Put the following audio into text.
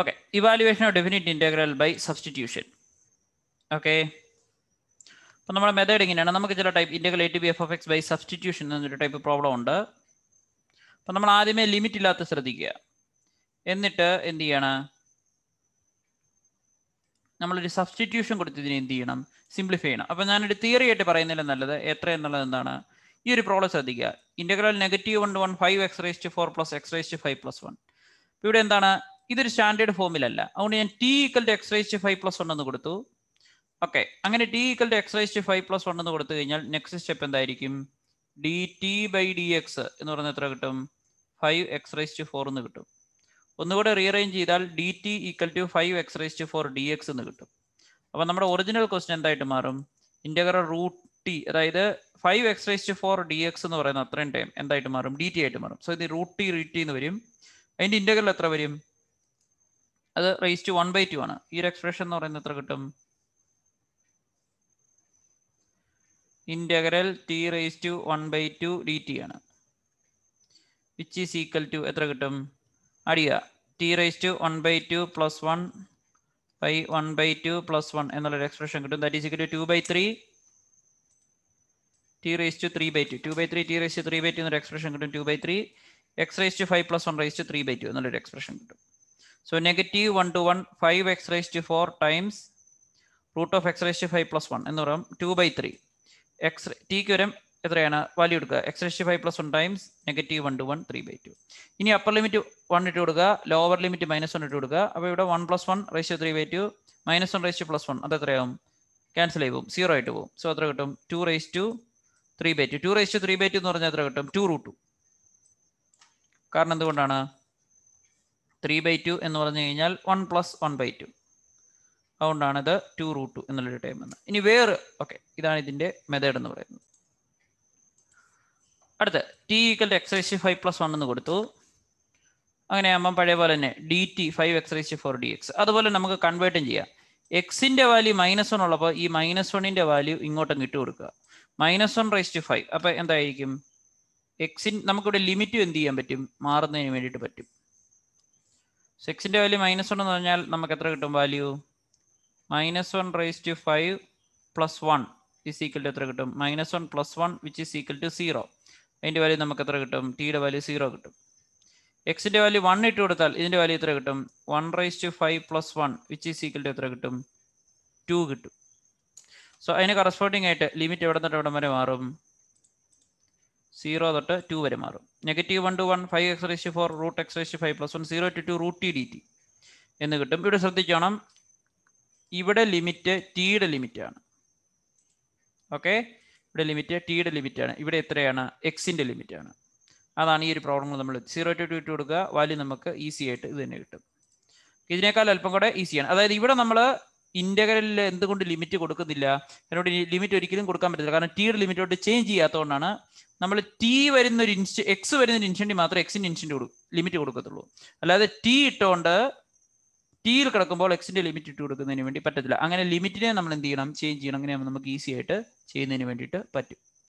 Okay evaluation of definite integral by substitution okay അപ്പം നമ്മുടെ method ഇങ്ങനെയാണ്. നമുക്ക് ചില type to be f of x by substitution എന്നൊരു ടൈപ്പ് പ്രോബ്ലം ഉണ്ട്. അപ്പം നമ്മൾ ആദ്യമേ ലിമിറ്റ് ഇല്ലാത്ത ശ്രദ്ധിക്കുക. എന്നിട്ട് എന്ത് ചെയ്യണം? നമ്മളൊരു സബ്സ്റ്റിറ്റ്യൂഷൻ കൊടുത്ത് ഇതിനെ എന്ത് ചെയ്യണം? സിംപ്ലിഫൈ ചെയ്യണം. അപ്പം ഞാനൊരു തിയറി ആയിട്ട് പറയുന്നില്ല നല്ലത് എത്ര എന്നുള്ളത് എന്താണ്? ഈ ഒരു പ്രോബ്ലം ശ്രദ്ധിക്കുക. Integral negative one one five x raised four plus x raised five plus one ഇവിടെ എന്താണ്? ഇതൊരു സ്റ്റാൻഡേർഡ് ഫോമിലല്ല അതുകൊണ്ട് ഞാൻ t equal to x raised five plus one എന്ന് കൊടുത്തു. ഓക്കെ അങ്ങനെ t equal to x raised five plus one എന്ന് കൊടുത്തു കഴിഞ്ഞാൽ നെക്സ്റ്റ് സ്റ്റെപ്പ് എന്തായിരിക്കും? D t by d x എന്ന് പറഞ്ഞാൽ എത്ര കിട്ടും? ഫൈവ് എക്സ് റേസ്റ്റ് ഫോർ എന്ന് കിട്ടും. ഒന്നുകൂടെ റീഅറേഞ്ച് ചെയ്താൽ d t equal to five x raised four d x എന്ന് കിട്ടും. അപ്പോൾ നമ്മുടെ ഒറിജിനൽ ക്വസ്റ്റൻ എന്തായിട്ട് മാറും? ഇന്റഗ്രൽ റൂട്ട് ടി അതായത് five x raised four d x എന്ന് പറയുന്ന അത്രയും ടൈം എന്തായിട്ട് മാറും? ഡി ടി ആയിട്ട് മാറും. സോ ഇത് റൂട്ട് ടി റീ ടി എന്ന് വരും. അതിന്റെ ഇന്റഗ്രൽ എത്ര വരും? അത് raise to one by two ആണ്. ഈ ഒരു എക്സ്പ്രഷൻ എന്ന് പറയുന്നത് എത്ര കിട്ടും? Integral t raise to one by two d t ആണ്. വിച്ച് ഈസ് ഈക്വൽ ടു എത്ര കിട്ടും? അടിയുക t raise to one by two plus one by one by two plus one എന്നുള്ളൊരു എക്സ്പ്രഷൻ കിട്ടും. That is equal to two by three t raise to three by two two by three t raise to three by two എന്നൊരു expression കിട്ടും. Two by three x raise to five plus one raise to three by two എന്നുള്ളൊരു expression കിട്ടും. So negative one to one five x to two four times root of x to two five plus one എന്ന് പറയും two by three x ടിക്ക് വരും എത്രയാണ്? Value എടുക്കുക. X ratio five plus one times negative one two one three by two ഇനി upper limit one ഇട്ട് കൊടുക്കുക. Lower limit minus one ഇട്ട് കൊടുക്കുക. അപ്പോൾ ഇവിടെ one plus one ratio three by two minus one ratio plus one അത് എത്രയാവും? Cancel ആയി പോകും. സീറോ ആയിട്ട് പോകും. സോ എത്ര കിട്ടും? Two raise to three by two two raise to three by two എന്ന് പറഞ്ഞാൽ എത്ര കിട്ടും? ടു റൂട്ട് ടു കാരണം എന്തുകൊണ്ടാണ്? ത്രീ ബൈ ടു എന്ന് പറഞ്ഞു കഴിഞ്ഞാൽ one plus one by two അതുകൊണ്ടാണ് ഇത് ടു റൂട്ട് ടു എന്നുള്ളൊരു ടൈം എന്ന്. ഇനി വേറെ ഓക്കെ ഇതാണ് ഇതിന്റെ മെത്തേഡ് എന്ന് പറയുന്നത്. അടുത്ത് t equal to x raise five plus one എന്ന് കൊടുത്തു. അങ്ങനെ ആകുമ്പോൾ പഴയ പോലെ തന്നെ d t five x raise four d x അതുപോലെ നമുക്ക് കൺവേർട്ടും ചെയ്യാം. എക്സിന്റെ വാല്യൂ മൈനസ് വൺ ഉള്ളപ്പോൾ ഈ മൈനസ് വണ്ണിന്റെ വാല്യൂ ഇങ്ങോട്ടും ഇട്ട് കൊടുക്കുക. Minus one raise to five അപ്പോൾ എന്തായിരിക്കും? എക്സിൻ നമുക്കിവിടെ ലിമിറ്റ് എന്ത് ചെയ്യാൻ പറ്റും? മാറുന്നതിന് വേണ്ടിയിട്ട് പറ്റും. സോ എക്സിന്റെ വാല്യൂ മൈനസ് വൺ എന്ന് പറഞ്ഞാൽ നമുക്ക് എത്ര കിട്ടും value minus one raise to five plus one is equal to എത്ര കിട്ടും? Minus one plus one which is equal to zero അതിന്റെ വാല്യൂ നമുക്ക് എത്ര കിട്ടും? ടിയുടെ വാല്യൂ സീറോ കിട്ടും. എക്സിന്റെ വാല്യൂ വൺ ഇട്ട് കൊടുത്താൽ ഇതിന്റെ വാല്യൂ എത്ര കിട്ടും? One rise to five plus one which is equal to എത്ര കിട്ടും? ടു കിട്ടും. സോ അതിന് കറസ്പോണ്ടിങ് ആയിട്ട് ലിമിറ്റ് എവിടെ നിന്നിട്ട് എവിടെ വരെ മാറും? സീറോ തൊട്ട് ടു വരെ മാറും. Negative one two one five x raise four root x raise five plus one zero two two root t d t എന്ന് കിട്ടും. ഇവിടെ ശ്രദ്ധിക്കണം ഇവിടെ ലിമിറ്റ് ടിയുടെ ലിമിറ്റാണ് ഓക്കെ ഇവിടെ ലിമിറ്റ് ടിയുടെ ലിമിറ്റാണ് ഇവിടെ എത്രയാണ്? എക്സിന്റെ ലിമിറ്റാണ് അതാണ് ഈ ഒരു പ്രോബ്ലം നമ്മൾ സീറോ ടു ടു ഇട്ട് കൊടുക്കുക. വാല്യൂ നമുക്ക് ഈസി ആയിട്ട് ഇത് തന്നെ കിട്ടും. ഇതിനേക്കാൾ അല്പം കൂടെ ഈസിയാണ് അതായത് ഇവിടെ നമ്മൾ ഇന്റഗ്രലിൽ എന്തുകൊണ്ട് ലിമിറ്റ് കൊടുക്കുന്നില്ല? എന്നോട് ലിമിറ്റ് ഒരിക്കലും കൊടുക്കാൻ പറ്റില്ല കാരണം ടിയുടെ ലിമിറ്റോട്ട് ചേഞ്ച് ചെയ്യാത്തതുകൊണ്ടാണ് നമ്മൾ ടി വരുന്ന ഒരു ഇൻസ്റ്റ് എക്സ് വരുന്ന ഒരു ഇൻസ്റ്റന്റ് മാത്രമേ എക്സിന്റെ ഇൻസ്റ്റന്റ് കൊടുക്കും ലിമിറ്റ് കൊടുക്കത്തുള്ളൂ. അല്ലാതെ ടി ഇട്ടുകൊണ്ട് ടിയിൽ കിടക്കുമ്പോൾ എക്സിന്റെ ലിമിറ്റ് ഇട്ട് കൊടുക്കുന്നതിന് വേണ്ടി പറ്റത്തില്ല. അങ്ങനെ ലിമിറ്റിനെ നമ്മൾ എന്ത് ചെയ്യണം? ചേഞ്ച് ചെയ്യണം. അങ്ങനെ നമുക്ക് ഈസി ആയിട്ട് ചെയ്യുന്നതിന് വേണ്ടിയിട്ട് പറ്റും.